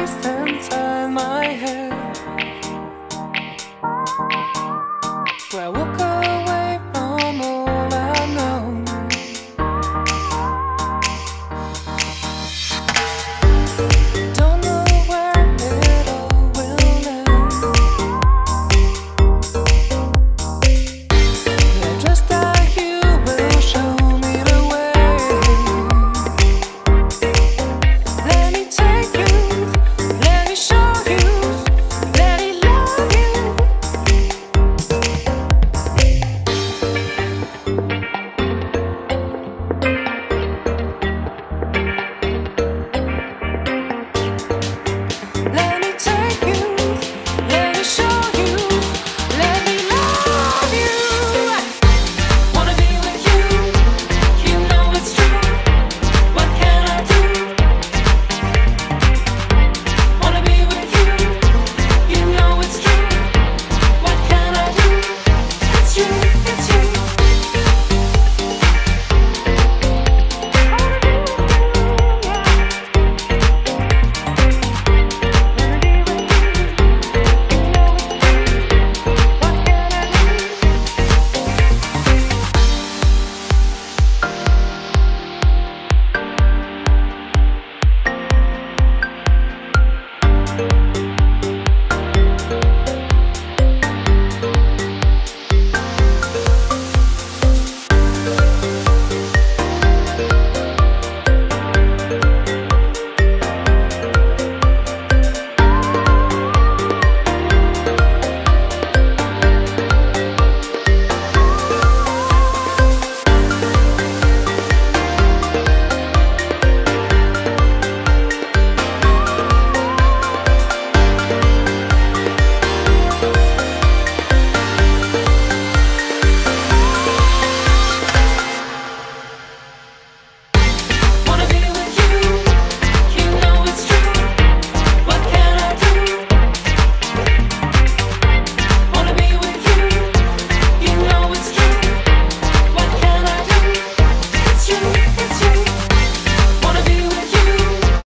inside my head. Where I walk